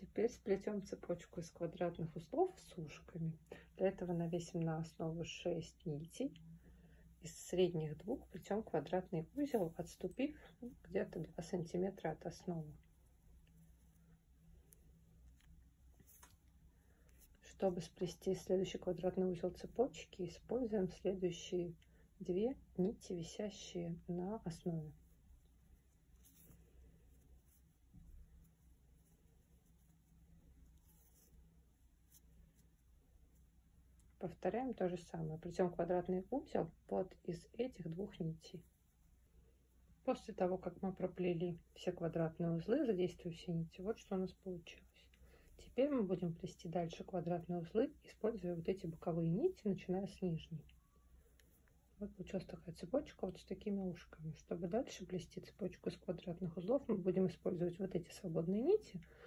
Теперь сплетем цепочку из квадратных узлов с ушками. Для этого навесим на основу 6 нитей. Из средних двух плетем квадратный узел, отступив где-то 2 сантиметра от основы. Чтобы сплести следующий квадратный узел цепочки, используем следующие две нити, висящие на основе. Повторяем то же самое. Плетем квадратный узел под из этих двух нитей. После того, как мы проплели все квадратные узлы, задействуя все нити, вот что у нас получилось. Теперь мы будем плести дальше квадратные узлы, используя вот эти боковые нити, начиная с нижней. Вот получилась такая цепочка вот с такими ушками. Чтобы дальше плести цепочку из квадратных узлов, мы будем использовать вот эти свободные нити,